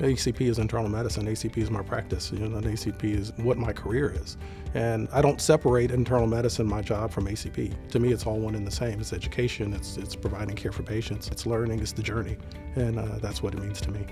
ACP is internal medicine. ACP is my practice. You know, and ACP is what my career is. And I don't separate internal medicine, my job, from ACP. To me, it's all one and the same. It's education, it's, it's providing care for patients, it's learning, it's the journey. And uh, that's what it means to me.